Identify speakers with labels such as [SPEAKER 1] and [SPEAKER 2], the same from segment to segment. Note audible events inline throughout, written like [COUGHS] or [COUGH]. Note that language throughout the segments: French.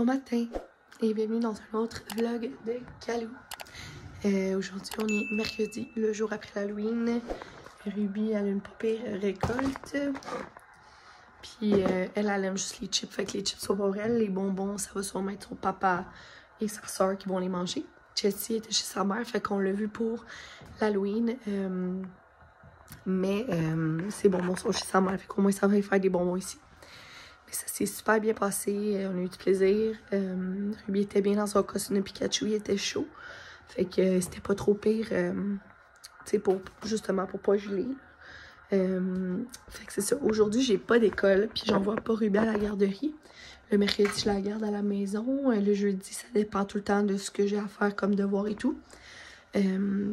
[SPEAKER 1] Bon matin et bienvenue dans un autre vlog de Calou. Euh, Aujourd'hui, on est mercredi, le jour après l'Halloween. Ruby, elle a une papier récolte. Puis euh, elle, elle aime juste les chips. Fait que les chips sont pour elle. Les bonbons, ça va sûrement être son papa et sa soeur qui vont les manger. Jessie était chez sa mère, fait qu'on l'a vu pour l'Halloween. Euh, mais ces bonbons sont chez sa mère, fait qu'au moins ça va y faire des bonbons ici. Ça s'est super bien passé, euh, on a eu du plaisir. Euh, Ruby était bien dans son costume de Pikachu, il était chaud. Fait que c'était pas trop pire, euh, tu sais, pour, justement pour pas geler. Euh, fait que c'est ça. Aujourd'hui, j'ai pas d'école, puis j'envoie pas Ruby à la garderie. Le mercredi, je la garde à la maison. Euh, Le jeudi, ça dépend tout le temps de ce que j'ai à faire comme devoir et tout. Euh,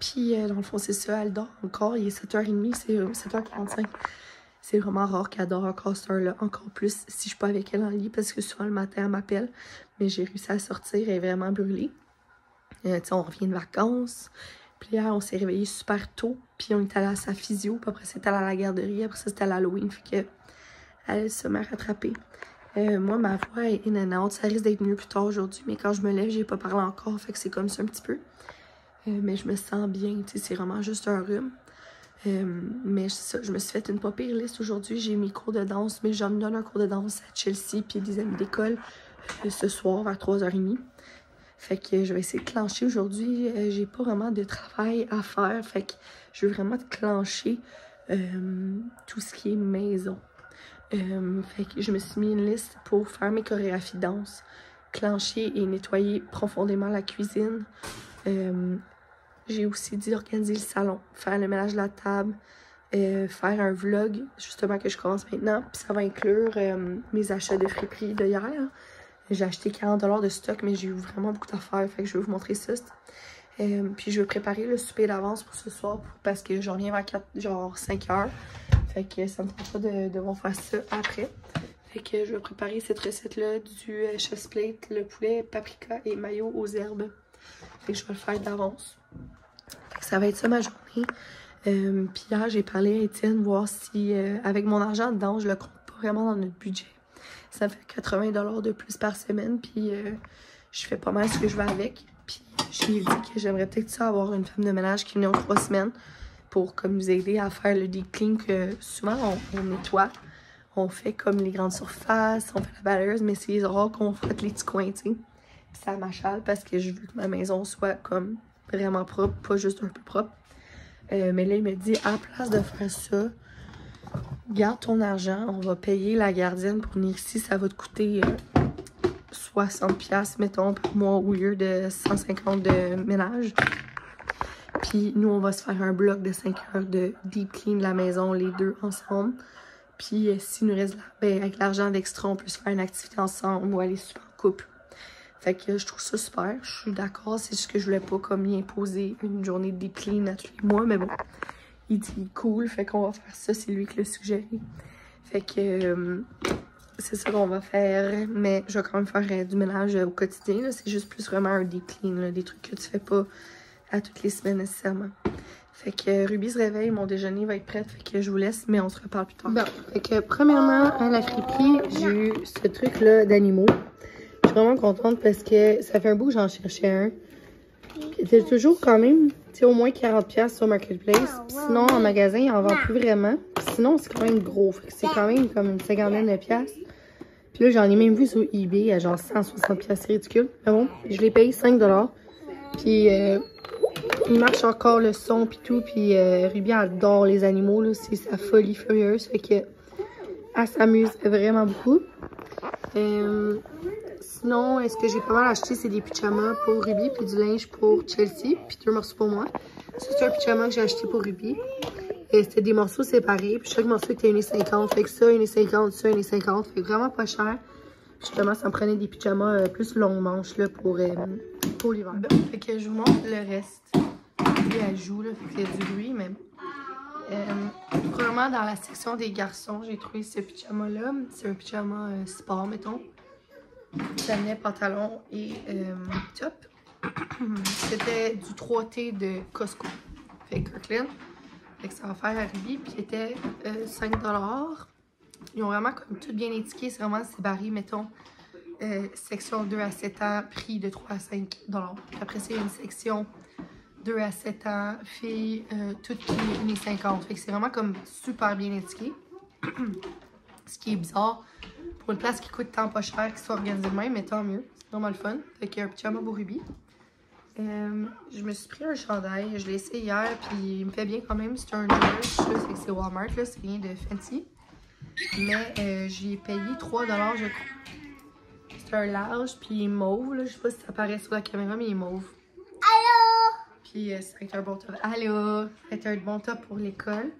[SPEAKER 1] puis, euh, dans le fond, c'est ça, elle dort encore. Il est 7h30, c'est euh, 7h45. C'est vraiment rare qu'elle dort encore cette heure-là. Encore plus si je suis pas avec elle en lit, parce que souvent le matin, elle m'appelle. Mais j'ai réussi à sortir, elle est vraiment brûlée. Euh, on revient de vacances. Puis hier, on s'est réveillé super tôt. Puis on est allé à sa physio. Puis après, c'était à la garderie. Après ça, c'était à l'Halloween. Fait que elle se met rattrapée. Euh, moi, ma voix est in and out. Ça risque d'être mieux plus tard aujourd'hui. Mais quand je me lève, j'ai pas parlé encore. Fait que c'est comme ça un petit peu. Euh, mais je me sens bien. Tu c'est vraiment juste un rhume. Euh, mais je me suis fait une pas pire liste aujourd'hui. J'ai mes cours de danse, mais je me donne un cours de danse à Chelsea puis des amis d'école euh, ce soir vers 3h30. Fait que je vais essayer de clencher aujourd'hui. Euh, j'ai pas vraiment de travail à faire. Fait que je veux vraiment clencher euh, tout ce qui est maison. Fait que je me suis mis une liste pour faire mes chorégraphies de danse, clencher et nettoyer profondément la cuisine. J'ai aussi dit organiser le salon, faire le ménage de la table, euh, faire un vlog, justement que je commence maintenant. Puis ça va inclure euh, mes achats de friperie de hier. J'ai acheté 40$ de stock, mais j'ai eu vraiment beaucoup d'affaires. Fait que je vais vous montrer ça. Euh, puis je vais préparer le souper d'avance pour ce soir parce que j'en reviens vers 4, genre 5 heures. Fait que ça me tente pas de devoir faire ça après. Fait que je vais préparer cette recette-là du chest plate, le poulet, paprika et mayo aux herbes. Fait que je vais le faire d'avance. Ça va être ça ma journée. Euh, puis hier, j'ai parlé à Étienne, voir si euh, avec mon argent dedans, je le compte pas vraiment dans notre budget. Ça fait 80$ de plus par semaine, puis euh, je fais pas mal ce que je veux avec. Puis j'ai dit que j'aimerais peut-être ça avoir une femme de ménage qui venait en trois semaines pour comme nous aider à faire le deep clean que souvent on, nettoie. On fait comme les grandes surfaces, on fait la balayeuse, mais c'est rare qu'on frotte les petits coins, tu sais. Ça m'achale parce que je veux que ma maison soit comme vraiment propre, pas juste un peu propre. Euh, mais là, il me dit, à la place de faire ça, garde ton argent, on va payer la gardienne pour venir ici, ça va te coûter euh, 60$, mettons, par mois, au lieu de 150$ de ménage. Puis nous, on va se faire un bloc de 5 heures de deep clean de la maison, les deux ensemble. Puis euh, s'il nous reste, ben, avec l'argent d'extra, on peut se faire une activité ensemble ou aller super en couple. Fait que je trouve ça super. Je suis d'accord. C'est juste que je voulais pas comme y imposer une journée de deep clean à tous les mois. Mais bon, il dit cool. Fait qu'on va faire ça. C'est lui qui l'a suggéré. Fait que euh, c'est ça qu'on va faire. Mais je vais quand même faire euh, du ménage euh, au quotidien. C'est juste plus vraiment un deep. Des trucs que tu fais pas à toutes les semaines nécessairement. Fait que Ruby se réveille. Mon déjeuner va être prêt. Fait que je vous laisse. Mais on se reparle plus tard. Bon. Fait que premièrement, à la friperie, j'ai eu ce truc-là d'animaux. Suis vraiment contente parce que ça fait un bout que j'en cherchais un. C'était toujours quand même, tu au moins 40$ sur Marketplace. Sinon, en magasin, ils en vendent plus vraiment. Sinon, c'est quand même gros. C'est quand même comme une cinquantaine de piastres. Puis là, j'en ai même vu sur eBay à genre 160$. C'est ridicule. Mais bon, je l'ai payé 5$. Puis euh, il marche encore le son puis tout. Puis euh, Ruby adore les animaux. C'est sa folie furieuse. Fait que elle s'amuse vraiment beaucoup. Euh, Sinon, est-ce que j'ai pas mal acheté, c'est des pyjamas pour Ruby, puis du linge pour Chelsea, puis deux morceaux pour moi. C'est un pyjama que j'ai acheté pour Ruby. Et c'était des morceaux séparés, puis chaque morceau était 1,50$. Fait que ça, 1,50$, ça, 1,50$. Fait vraiment pas cher. Justement, ça me prenait des pyjamas euh, plus longues manches, là, pour, euh, pour l'hiver. Fait que je vous montre le reste. Puis elle joue, là, fait que c'est du bruit, mais... Euh, premièrement, dans la section des garçons, j'ai trouvé ce pyjama-là. C'est un pyjama euh, sport, mettons. Chanel, pantalon et euh, top. [CLEARS THROAT] C'était du 3T de Costco. Fait Kirkland. Fait que ça va faire à. Puis il était euh, 5$. Ils ont vraiment comme tout bien étiqué. C'est vraiment séparé, mettons. euh, section 2 à 7 ans, prix de 3 à 5 Après a une section 2 à 7 ans, filles, euh, toutes est 1,50 Fait que c'est vraiment comme super bien indiqué. [CLEARS THROAT] Ce qui est bizarre pour une place qui coûte tant pas cher, qui soit organisée de même, mais tant mieux. C'est vraiment le fun. Fait qu'il y a un petit beau rubis. Euh, je me suis pris un chandail, je l'ai essayé hier, puis il me fait bien quand même. C'est un George, je sais que c'est Walmart, là, c'est rien de fancy. Mais euh, j'y ai payé 3$ je crois. C'est un large, puis il est mauve, là. je sais pas si ça apparaît sur la caméra, mais il est mauve.
[SPEAKER 2] Allô?
[SPEAKER 1] Puis euh, c'est un bon top. Allô? C'est un bon top pour l'école.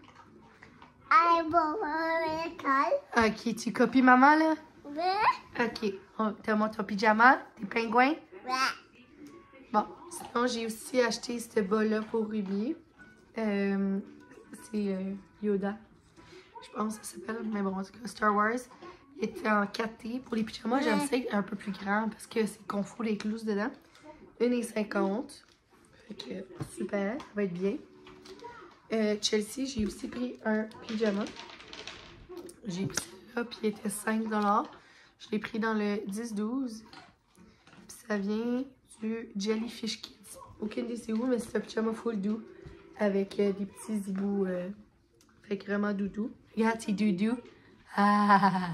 [SPEAKER 1] Ok, tu copies maman, là?
[SPEAKER 2] Oui.
[SPEAKER 1] Ok. Oh, T'as mon ton pyjama, tes pingouins?
[SPEAKER 2] Oui.
[SPEAKER 1] Bon, sinon j'ai aussi acheté ce bas-là pour Ruby. Euh, c'est euh, Yoda. Je pense que ça s'appelle, mais bon, en tout cas, Star Wars. Il était en 4T. Pour les pyjamas, j'aime ça un peu plus grand parce que c'est qu'on fout les clous dedans. 1,50. Fait que super, ça va être bien. Euh, Chelsea, j'ai aussi pris un pyjama. J'ai pris celui-là, puis il était 5 Je l'ai pris dans le 10-12. Puis ça vient du Jellyfish Kids. Aucune idée c'est où, mais c'est un pyjama full doux avec euh, des petits zibous. Euh, fait que vraiment doudou. Regarde, c'est doudou. Ah!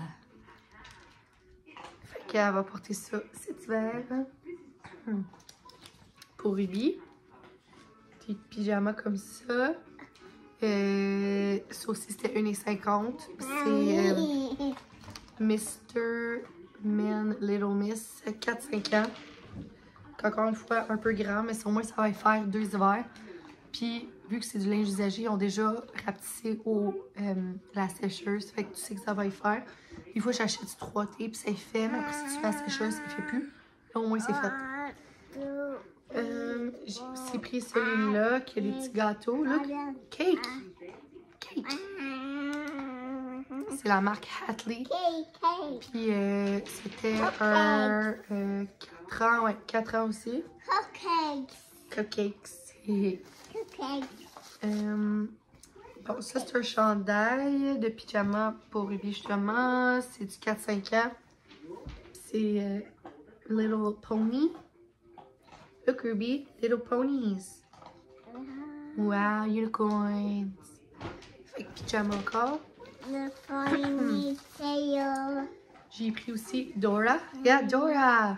[SPEAKER 1] Fait qu'elle va porter ça cet hiver. Pour Ruby. Petit pyjama comme ça. Euh, ça aussi, c'était 1,50. C'est euh, Mr. Men Little Miss, 4-5 ans encore une fois un peu grand, mais au moins ça va faire deux hivers. Puis vu que c'est du linge usagé, ils ont déjà rapetissé au euh, la sécheuse, fait que tu sais que ça va y faire. Des fois j'achète du 3T puis ça fait, mais après si tu fais la sécheuse, ça fait plus. Là au moins c'est fait. Euh, J'ai aussi pris celui-là qui a des petits gâteaux. Look, cake. Cake. C'est la marque Hatley. Puis euh, c'était un euh, 4 ans, ouais, 4 ans aussi.
[SPEAKER 2] Cupcakes.
[SPEAKER 1] Cupcakes.
[SPEAKER 2] Cupcakes.
[SPEAKER 1] Euh, bon, ça c'est un chandail de pyjama pour Ruby justement. C'est du 4-5 ans. C'est euh, Little Pony. Look Ruby, Little Ponies. Wow, unicorns. Fait que pyjama encore?
[SPEAKER 2] Le pony tail.
[SPEAKER 1] J'ai pris aussi Dora. Regarde Dora!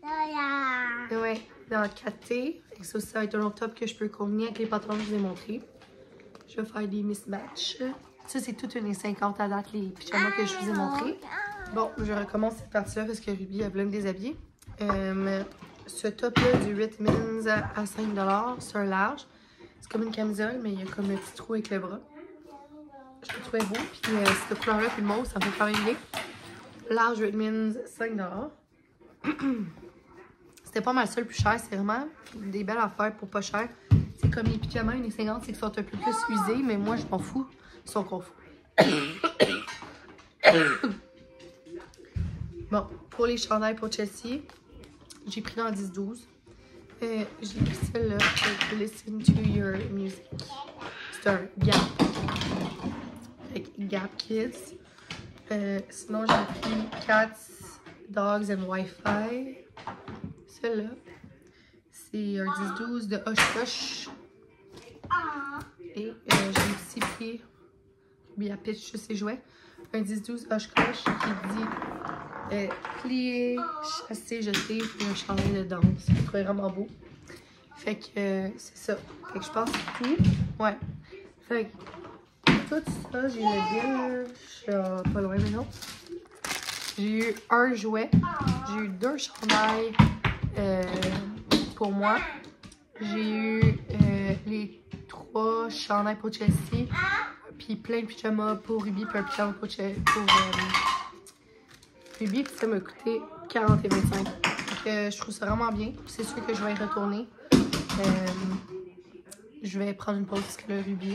[SPEAKER 2] Voilà.
[SPEAKER 1] Ouais, dans le 4T. Fait que ça ça va être un autre top que je peux combiner avec les patrons que je vous ai montrés. Je vais faire des mismatchs. Ça, c'est toute une 50 à date, les pyjamas que je vous ai montrés. Bon, je recommence cette partie-là parce que Ruby a besoin de déshabiller. Euh, ce top-là du Ritmins à 5$, c'est un large. C'est comme une camisole, mais il y a comme un petit trou avec le bras. Je le trouvais beau. Puis euh, cette couleur-là, puis le mauve, ça me fait quand même bien. Large Redmins, 5$. [CLEARS THROAT] C'était pas mal ça le plus cher. C'est vraiment des belles affaires pour pas cher. C'est comme les pyjamas, une 50, c'est sont un peu plus usés, mais moi, je m'en fous. Ils sont confus. [COUGHS] bon, pour les chandails pour Chelsea, j'ai pris dans 10-12. Euh, j'ai pris celle-là pour Listen to Your Music. C'est un Gap. Avec Gap Kids. Euh, sinon, j'ai pris Cats, Dogs and Wi-Fi. Celle-là, c'est un 10-12 de Hush Hush. Et euh, j'ai aussi pris, bien pitch sur ses jouets, un 10-12 Hush Hush qui dit euh, plié, chassé, jeté, et un chandail de danse. Je trouve vraiment beau. Fait que euh, c'est ça. Fait que je pense que tout. Ouais. Fait que tout ça, j'ai le bill. Je suis pas loin maintenant. J'ai eu un jouet. J'ai eu deux chandails euh, pour moi. J'ai eu euh, les trois chandails pour Chelsea. Puis plein de pyjamas pour Ruby. Puis un pyjama pour, pour Ruby. Puis ça m'a coûté 40 et 25. Donc je trouve ça vraiment bien. C'est sûr que je vais y retourner. je vais prendre une pause parce que le Ruby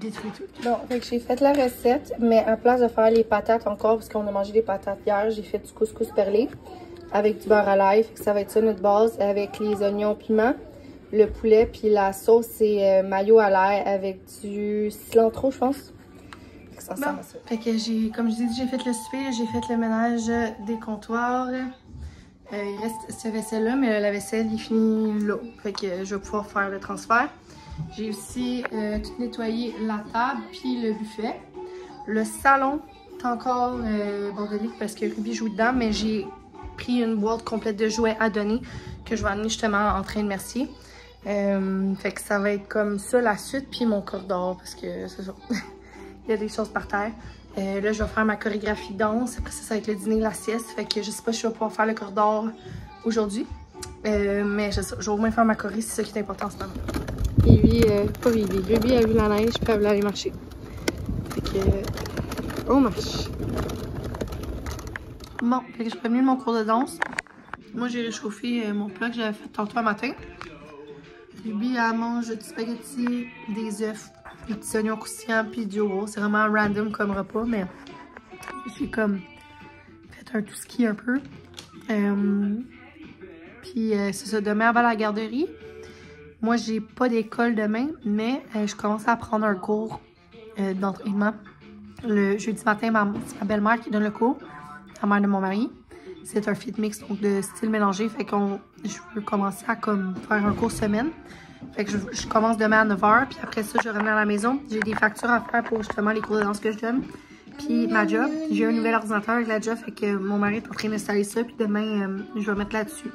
[SPEAKER 1] détruit tout. Bon, j'ai fait la recette, mais à place de faire les patates encore, parce qu'on a mangé des patates hier, j'ai fait du couscous perlé avec du beurre à l'ail. Ça va être ça notre base avec les oignons piment, le poulet, puis la sauce c'est euh, mayo à l'ail avec du cilantro, je pense. Ça ressemble à ça. Fait que j'ai, comme je dis, j'ai fait le souper, j'ai fait le ménage des comptoirs. Euh, il reste ce vaisselle-là, mais la vaisselle, il finit là. Fait que je vais pouvoir faire le transfert. J'ai aussi euh, tout nettoyé la table puis le buffet. Le salon est encore euh, parce que Ruby joue dedans, mais j'ai pris une boîte complète de jouets à donner que je vais amener justement en train de Mercier. Euh, fait que ça va être comme ça la suite, puis mon corridor parce que c'est ça. [LAUGHS] il y a des choses par terre. Euh, là, je vais faire ma chorégraphie danse. Après ça, ça va être le dîner, la sieste. Fait que je sais pas si je vais pouvoir faire le corridor aujourd'hui. Euh, mais je, vais au moins faire ma choré, c'est ça qui est important en ce moment. Et lui, euh, pas Ruby. Ruby a vu la neige, puis elle voulait aller marcher. Fait que, euh, on marche. Bon, fait que je de mon cours de danse. Moi, j'ai réchauffé mon plat que j'avais fait tantôt matin. Ruby, elle mange du spaghetti, des œufs, petits oignons croustillants, puis du yogourt. C'est vraiment random comme repas, mais j'ai comme fait un tout ski un peu. Euh, puis euh, c'est ça, demain avant la garderie. Moi, j'ai pas d'école demain, mais euh, je commence à prendre un cours euh, d'entraînement. Le jeudi matin, ma, ma belle-mère qui donne le cours, la mère de mon mari. C'est un fit mix, donc de style mélangé. Fait qu'on je veux commencer à comme faire un cours semaine. Fait que je, commence demain à 9h, puis après ça, je reviens à la maison. J'ai des factures à faire pour justement les cours de danse que je donne. Puis ma job, j'ai un nouvel ordinateur avec la job, fait que mon mari est en train d'installer ça, puis demain, euh, je vais mettre là-dessus.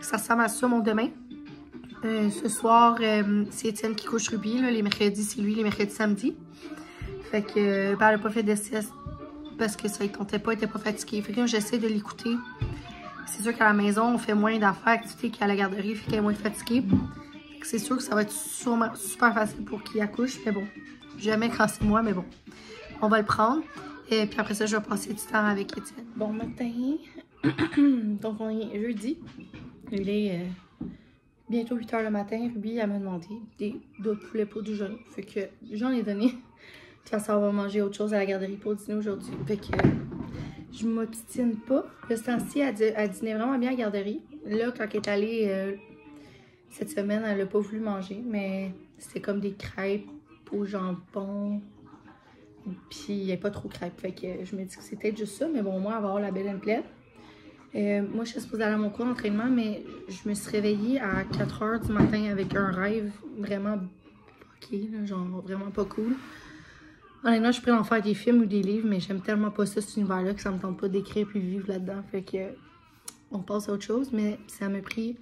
[SPEAKER 1] Ça ressemble à ça, mon demain. Euh, ce soir, euh, c'est Étienne qui couche Ruby. Là. Les mercredis, c'est lui, les mercredis, samedi. Fait que, ben, elle n'a pas fait de sieste parce que ça ne comptait pas, elle était pas fatiguée. Fait que j'essaie de l'écouter. C'est sûr qu'à la maison, on fait moins d'affaires activités qu'à la garderie, fait qu'elle est moins fatiguée. C'est sûr que ça va être sûrement super facile pour qu'il accouche, mais bon. Jamais quand c'est moi, mais bon. On va le prendre. Et puis après ça, je vais passer du temps avec Étienne. Bon matin. [CLEARS THROAT] Donc, on est jeudi. Il est euh, bientôt 8 h le matin. Ruby, elle m'a demandé des d'autres poulets pour du jeûne. Fait que j'en ai donné. De toute façon, on va manger autre chose à la garderie pour dîner aujourd'hui. Fait que je m'obstine pas. Le temps-ci, elle, dînait vraiment bien à la garderie. Là, quand elle est allée euh, cette semaine, elle a pas voulu manger, mais c'était comme des crêpes au jambon. Puis il n'y a pas trop crêpes. Fait que je me dis que peut-être juste ça, mais bon, moi, avoir la belle and. Euh, moi, je suis supposée aller à mon cours d'entraînement, mais je me suis réveillée à 4 h du matin avec un rêve vraiment ok, genre vraiment pas cool. Honnêtement, je pourrais en faire des films ou des livres, mais j'aime tellement pas ça, cet univers-là, que ça me tente pas d'écrire puis vivre là-dedans. Fait que on passe à autre chose, mais ça m'a pris.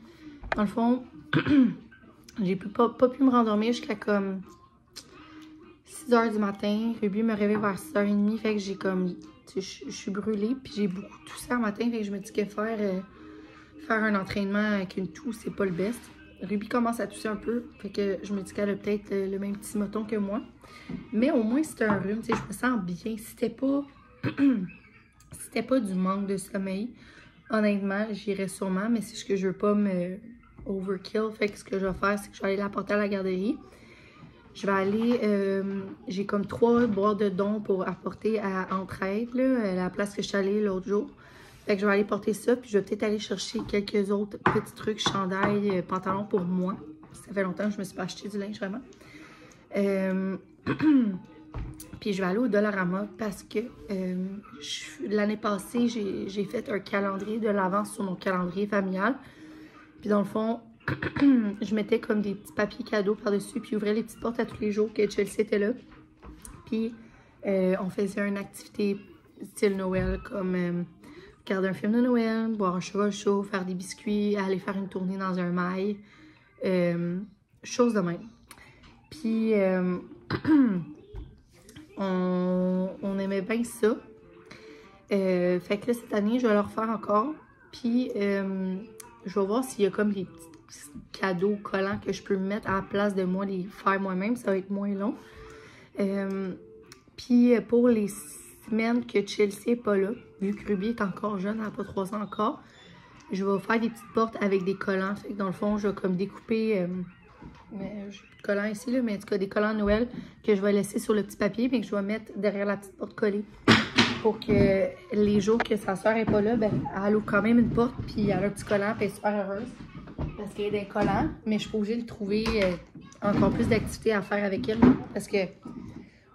[SPEAKER 1] Dans le fond, [CLEARS THROAT] j'ai pas, pas pu me rendormir jusqu'à comme 6 h du matin. Ruby me réveille vers 6 h 30, fait que j'ai comme. Je suis brûlée, puis j'ai beaucoup toussé le matin, fait que je me dis que faire, euh, faire un entraînement avec une toux, c'est pas le best. Ruby commence à tousser un peu, fait que je me dis qu'elle a peut-être euh, le même petit moton que moi. Mais au moins, c'était un rhume, je me sens bien. C'était pas. [CLEARS THROAT] C'était pas du manque de sommeil. Honnêtement, j'irais sûrement, mais c'est ce que je veux pas me overkill. Fait que ce que je vais faire, c'est que je vais aller la porter à la garderie. Je vais aller. euh, J'ai comme trois boîtes de dons pour apporter à Entraide, là, à la place que je suis allée l'autre jour. Fait que je vais aller porter ça, puis je vais peut-être aller chercher quelques autres petits trucs, chandail, euh, pantalon pour moi. Ça fait longtemps que je me suis pas acheté du linge, vraiment. Euh, [CLEARS THROAT] Puis je vais aller au Dollarama parce que euh, l'année passée, j'ai fait un calendrier de l'avance sur mon calendrier familial. Puis dans le fond, [CLEARS THROAT] je mettais comme des petits papiers cadeaux par-dessus, puis ouvrais les petites portes à tous les jours que Chelsea était là. Puis on faisait une activité style Noël, comme regarder un film de Noël, boire un cheval chaud, faire des biscuits, aller faire une tournée dans un mail. Euh, chose de même. Puis euh, [CLEARS THROAT] on, aimait bien ça. Euh, fait que là, cette année, je vais le refaire encore. Puis euh, je vais voir s'il y a comme des petits cadeaux collants que je peux mettre à la place de moi les faire moi-même. Ça va être moins long. Puis pour les semaines que Chelsea n'est pas là, vu que Ruby est encore jeune, elle n'a pas 3 ans encore, je vais faire des petites portes avec des collants. Fait que dans le fond, je vais comme découper. euh, mais j'ai plus de collants ici, là, mais en tout cas des collants Noël que je vais laisser sur le petit papier, mais que je vais mettre derrière la petite porte collée. Pour que les jours que sa soeur n'est pas là, ben, elle ouvre quand même une porte, puis elle a un petit collant, puis elle est super heureuse. Parce qu'il y a des collants, mais je suis obligée de trouver euh, encore plus d'activités à faire avec elle. Parce que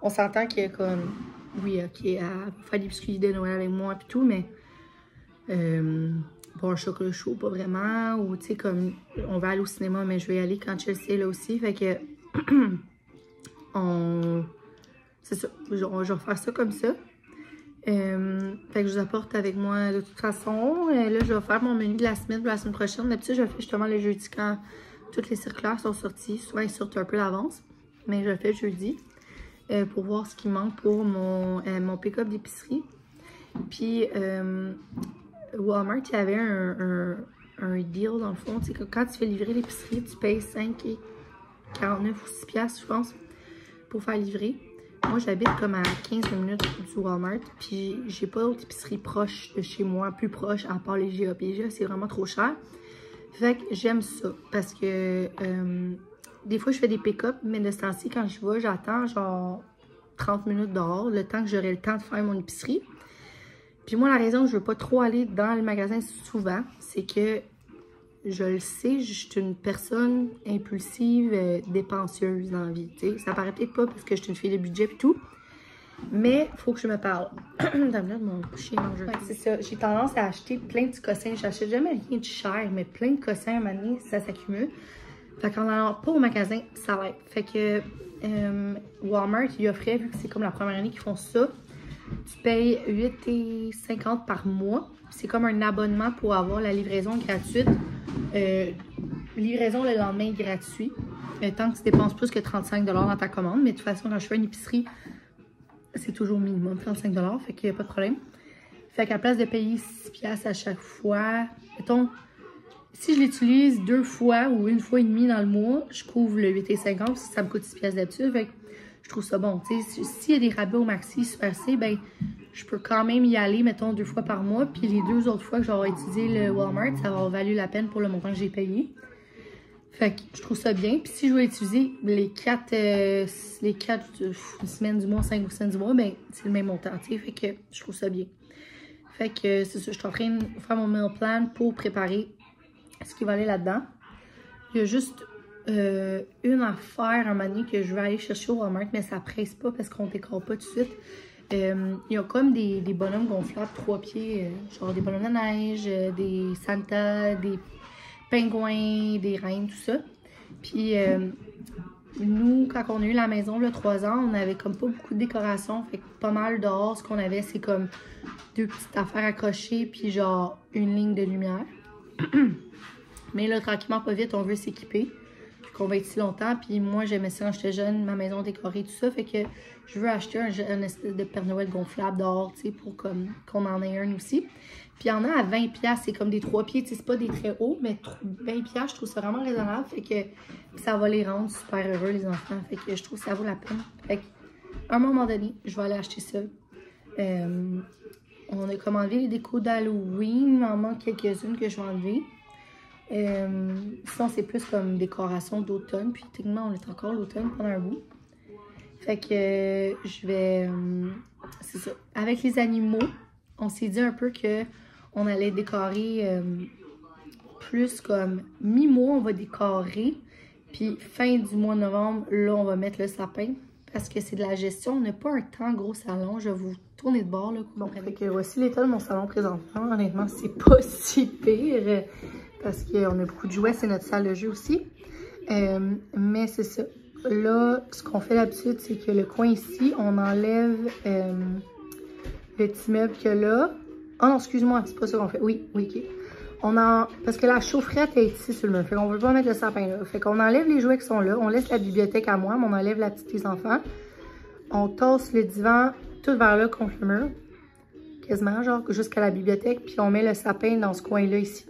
[SPEAKER 1] on s'entend a comme. Oui, ok, elle fait des biscuits de Noël avec moi, puis tout, mais. euh, boire un chocolat chaud, pas vraiment. Ou, tu sais, comme, on va aller au cinéma, mais je vais y aller quand Chelsea est là aussi. Fait que, [CLEARS THROAT] on... C'est ça. Je, vais faire ça comme ça. Euh, fait que je vous apporte avec moi de toute façon. Euh, là, je vais faire mon menu de la semaine pour la semaine prochaine. D'habitude, je le fais justement le jeudi quand toutes les circulaires sont sorties. Souvent, ils sortent un peu d'avance. Mais je le fais jeudi euh, pour voir ce qui manque pour mon, euh, mon pick-up d'épicerie. Puis, euh, Walmart, il y avait un, un, deal dans le fond. Tu sais, quand tu fais livrer l'épicerie, tu payes 5 et 49 ou 6 piastres, je pense, pour faire livrer. Moi, j'habite comme à 15 minutes du Walmart, puis j'ai pas d'autre épicerie proche de chez moi, plus proche, à part les GA. C'est vraiment trop cher. Fait que j'aime ça, parce que des fois, je fais des pick-up, mais de ce temps-ci, quand je vais, j'attends genre 30 minutes dehors, le temps que j'aurai le temps de faire mon épicerie. Puis moi, la raison que je veux pas trop aller dans le magasin souvent, c'est que je le sais, je suis une personne impulsive, euh, dépenseuse dans la vie. Ça paraît peut-être pas parce que je suis une fille de budget et tout. Mais il faut que je me parle. Mon chien mange. Ouais, c'est ça. J'ai tendance à acheter plein de cossins. J'achète jamais rien de cher, mais plein de cossins à un moment donné, ça s'accumule. Fait qu'en allant pas au magasin, ça va être. Fait que euh, Walmart, il offrait, vu que c'est comme la première année qu'ils font ça, tu payes 8,50 par mois. C'est comme un abonnement pour avoir la livraison gratuite. Euh, livraison le lendemain gratuit. Euh, tant que tu dépenses plus que 35 dans ta commande. Mais de toute façon, quand je fais une épicerie, c'est toujours minimum 35 Fait qu'il n'y a pas de problème. Fait qu'à place de payer 6 piastres à chaque fois, mettons, si je l'utilise deux fois ou une fois et demie dans le mois, je couvre le 8,50 ça me coûte 6 piastres d'habitude. Fait je trouve ça bon. S'il y a des rabais au maxi Super C, ben je peux quand même y aller, mettons, deux fois par mois. Puis les deux autres fois que j'aurai utilisé le Walmart, ça va valu la peine pour le montant que j'ai payé. Fait que je trouve ça bien. Puis si je vais utiliser les quatre, euh, les quatre euh, semaines du mois, cinq ou semaines du mois, ben c'est le même montant, Fait que je trouve ça bien. Fait que c'est ça, je suis en train de faire mon meal plan pour préparer ce qui va aller là-dedans. Il y a juste euh, une affaire, un moment que je vais aller chercher au Walmart, mais ça presse pas parce qu'on décore pas tout de suite. Euh, il y a comme des, des bonhommes gonflables, trois pieds, euh, genre des bonhommes de neige, des Santa, des pingouins, des reines, tout ça. Puis nous, quand on a eu la maison, le 3 ans, on avait comme pas beaucoup de décoration. Fait que pas mal dehors, ce qu'on avait, c'est comme deux petites affaires accrochées, puis genre une ligne de lumière. [CLEARS THROAT] Mais là, tranquillement, pas vite, on veut s'équiper. Qu'on va être si longtemps. Puis moi, j'aimais ça quand j'étais jeune, ma maison décorée, tout ça. Fait que je veux acheter un, espèce de Père Noël gonflable dehors, tu sais, pour qu'on en ait un aussi. Puis il y en a à 20 c'est comme des 3 pieds, c'est pas des très hauts, mais 20 je trouve ça vraiment raisonnable. Fait que ça va les rendre super heureux, les enfants. Fait que je trouve que ça vaut la peine. Fait que, à un moment donné, je vais aller acheter ça. Euh, on a commandé les décos d'Halloween. Il m'en manque quelques-unes que je vais enlever. Euh, sinon, c'est plus comme décoration d'automne. Puis techniquement, on est encore l'automne pendant un bout. Fait que euh, je vais... Euh, c'est ça. Avec les animaux, on s'est dit un peu que on allait décorer plus comme mi-mois, on va décorer. Puis fin du mois de novembre, là, on va mettre le sapin. Parce que c'est de la gestion. On n'a pas un temps gros salon. Je vais vous tourner de bord. Là, bon, fait que voici l'état de mon salon présentement. Honnêtement, c'est pas [LAUGHS] si pire. Parce qu'on a beaucoup de jouets. C'est notre salle de jeu aussi. mais c'est ça là, ce qu'on fait d'habitude, c'est que le coin ici, on enlève euh, le petit meuble a là. Oh non, excuse-moi, c'est pas ça qu'on fait. Oui, oui, ok. On en... Parce que la chaufferette est ici sur le mur. Fait qu'on veut pas mettre le sapin là. Fait qu'on enlève les jouets qui sont là. On laisse la bibliothèque à moi, mais on enlève la petite des enfants. On tasse le divan tout vers là contre le mur. Quasiment, genre jusqu'à la bibliothèque. Puis on met le sapin dans ce coin-là ici.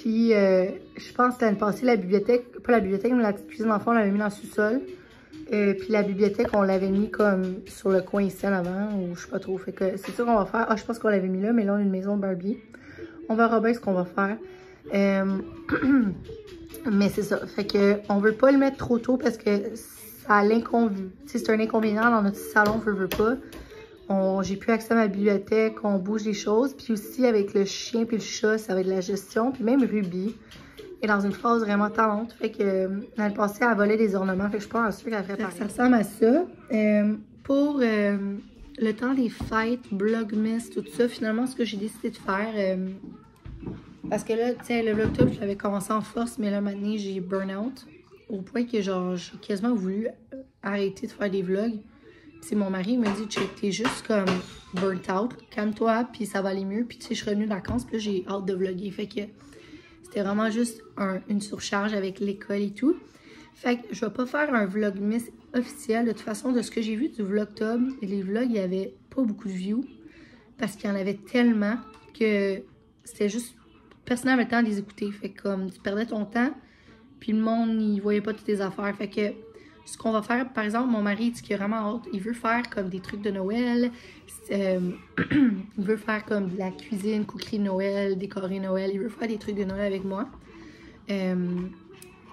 [SPEAKER 1] Puis, euh, je pense que l'année passée, la bibliothèque, pas la bibliothèque, mais la petite cuisine d'enfant, on l'avait mis dans le sous-sol. Euh, puis la bibliothèque, on l'avait mis comme sur le coin ici avant, ou je sais pas trop. Fait que c'est ça qu'on va faire. Ah, je pense qu'on l'avait mis là, mais là, on a une maison de Barbie. On verra bien ce qu'on va faire. Euh, [CLEARS THROAT] mais c'est ça. Fait que on veut pas le mettre trop tôt parce que ça c'est un inconvénient dans notre salon, on veut, veut pas j'ai plus accès à ma bibliothèque, on bouge des choses. Puis aussi, avec le chien puis le chat, ça va être de la gestion. Puis même Ruby est dans une phase vraiment talente. Fait que euh, elle passait à voler des ornements. Fait que je suis pas sûre qu'elle ferait pareil. Ça ressemble à ça. Euh, pour euh, le temps des fêtes, Blogmas, tout ça, finalement, ce que j'ai décidé de faire, Parce que là, tu sais, le vlog je l'avais commencé en force, mais là, maintenant, j'ai burn-out. Au point que, genre, j'ai quasiment voulu arrêter de faire des vlogs. C'est mon mari, il m'a dit, t'es juste comme burnt out, calme-toi, puis ça va aller mieux. Puis, tu sais, je suis revenue de vacances, puis j'ai hâte de vlogger. Fait que c'était vraiment juste une surcharge avec l'école et tout. Fait que je vais pas faire un vlogmas officiel. De toute façon, de ce que j'ai vu du vlogtob, les vlogs, il y avait pas beaucoup de views. Parce qu'il y en avait tellement que c'était juste... Personne n'avait le temps de les écouter. Fait que comme tu perdais ton temps, puis le monde, il voyait pas toutes tes affaires. Fait que ce qu'on va faire, par exemple, mon mari dit qu'il a vraiment hâte. Il veut faire comme des trucs de Noël. Euh, [CLEARS THROAT] il veut faire comme de la cuisine, cookerie Noël, décorer Noël. Il veut faire des trucs de Noël avec moi. Euh,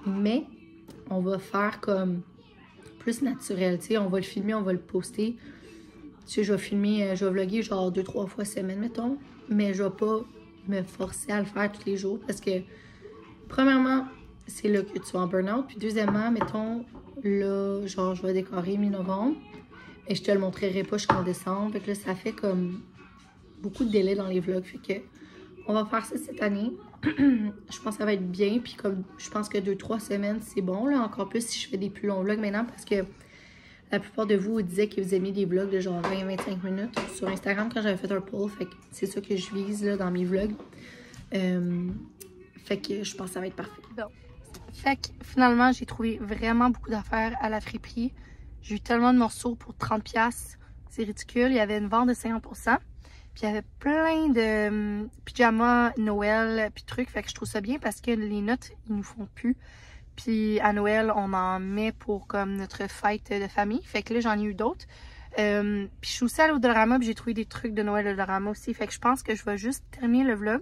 [SPEAKER 1] mais on va faire comme plus naturel, tu on va le filmer, on va le poster. Tu je vais filmer, euh, je vais vlogger genre deux, trois fois semaine, mettons, mais je vais pas me forcer à le faire tous les jours parce que, premièrement, c'est là que tu vas en burn-out, puis deuxièmement, mettons, là, genre, je vais décorer mi-novembre, et je te le montrerai pas jusqu'en décembre, fait que là, ça fait comme beaucoup de délai dans les vlogs, fait que on va faire ça cette année. [CLEARS THROAT] je pense que ça va être bien. Puis comme je pense que 2-3 semaines, c'est bon. Là, encore plus si je fais des plus longs vlogs maintenant parce que la plupart de vous, disaient que vous aimiez des vlogs de genre 20-25 minutes sur Instagram quand j'avais fait un poll. Fait que c'est ça que je vise là, dans mes vlogs. Euh, fait que je pense que ça va être parfait. Fait que finalement, j'ai trouvé vraiment beaucoup d'affaires à la friperie. J'ai eu tellement de morceaux pour 30$. C'est ridicule. Il y avait une vente de 50%. Puis il y avait plein de hum, pyjamas Noël, puis trucs. Fait que je trouve ça bien parce que les notes, ils nous font plus. Puis à Noël, on en met pour comme notre fête de famille. Fait que là, j'en ai eu d'autres. Euh, puis je suis aussi à l'Odorama, puis j'ai trouvé des trucs de Noël Odorama aussi. Fait que je pense que je vais juste terminer le vlog.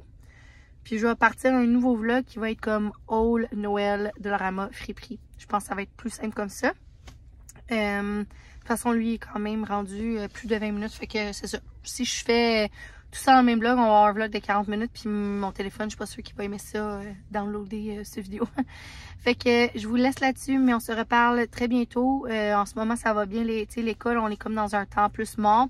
[SPEAKER 1] Puis je vais partir un nouveau vlog qui va être comme All Noël Dollarama Friperie. Je pense que ça va être plus simple comme ça. Euh, de toute façon, lui est quand même rendu euh, plus de 20 minutes. Fait que c'est ça. Si je fais tout ça dans le même vlog, on va avoir un vlog de 40 minutes. Puis mon téléphone, je suis pas sûre qu'il va aimer ça, euh, downloader euh, cette vidéo. [LAUGHS] fait que je vous laisse là-dessus, mais on se reparle très bientôt. en ce moment, ça va bien. L'école, on est comme dans un temps plus mort.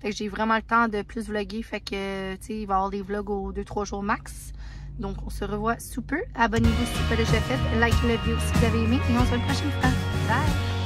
[SPEAKER 1] Fait que j'ai vraiment le temps de plus vlogger. Fait que, tu sais, il va y avoir des vlogs aux 2-3 jours max. Donc, on se revoit sous peu. Abonnez-vous si ce n'est pas déjà fait. Like la vidéo si vous avez aimé. Et on se voit la prochaine fois. Bye!